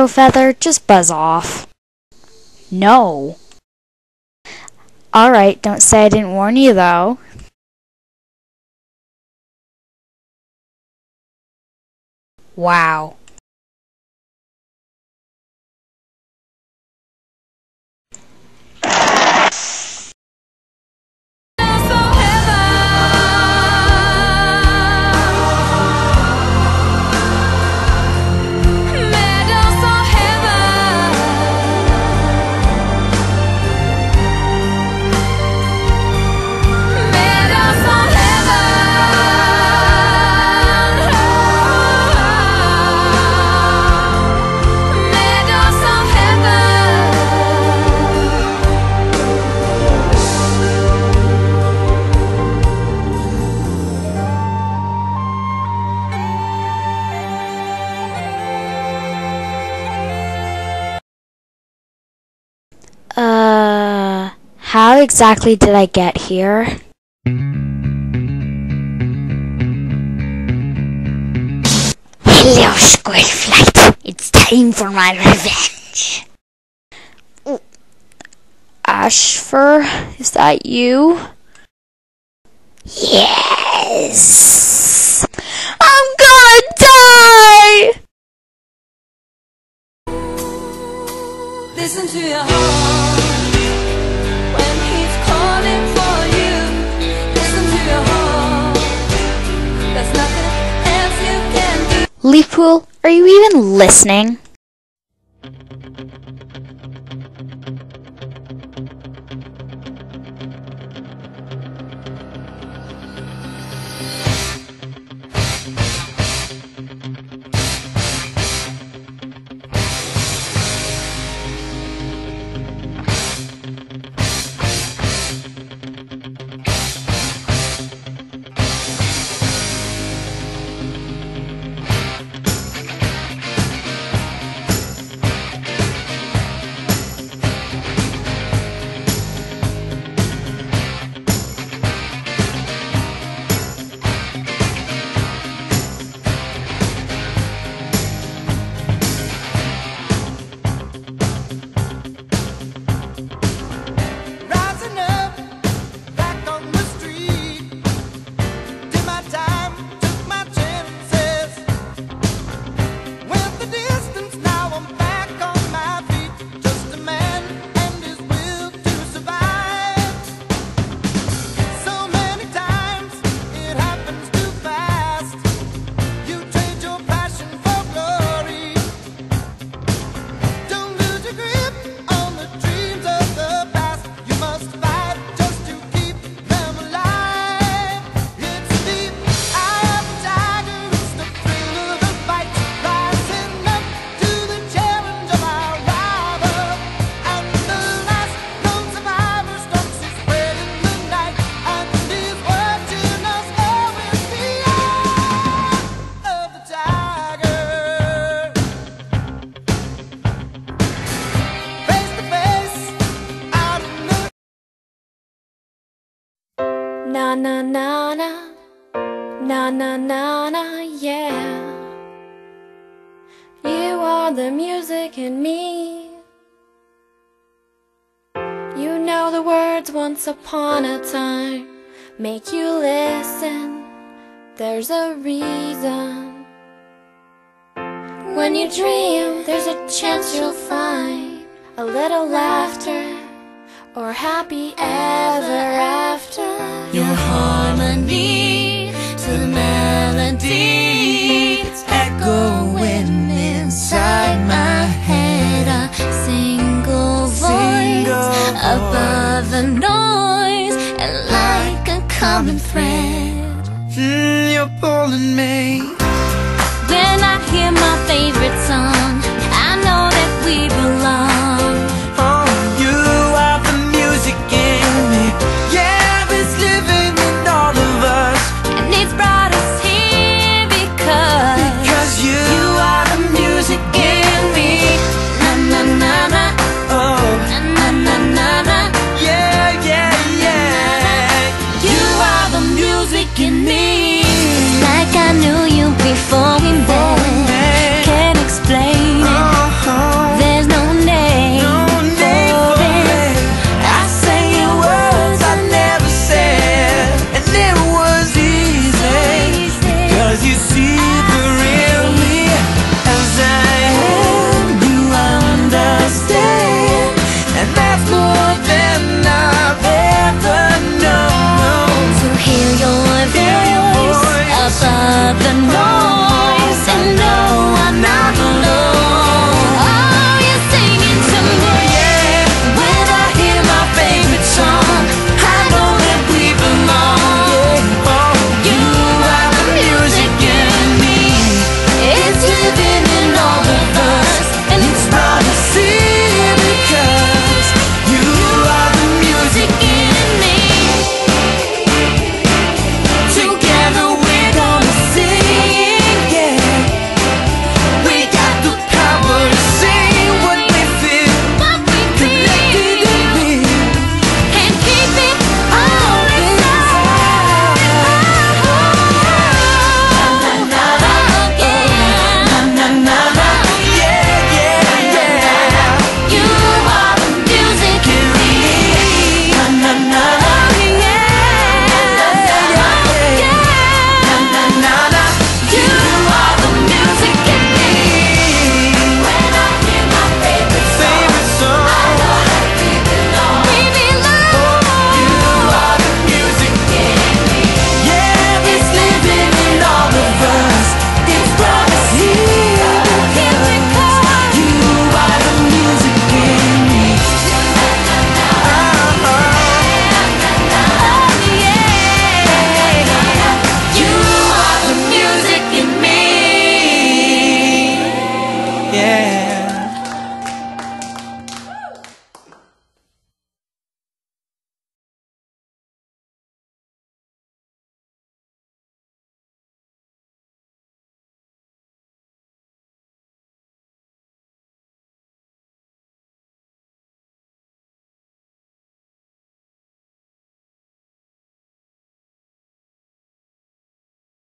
Crowfeather, just buzz off. No. Alright, don't say I didn't warn you, though. Wow. How exactly did I get here? Hello, Squirrelflight. It's time for my revenge. Ashfur, is that you? Yes. I'm gonna die! Listen to your heart Leafpool, are you even listening? Na na na yeah. You are the music in me. You know the words once upon a time make you listen. There's a reason. When you dream, there's a chance you'll find a little laughter or happy ever after. Your harmony to the see it's echoing inside my head. A single voice above the noise And like a common thread. Mm, You're pulling me. When I hear my favorite song sou.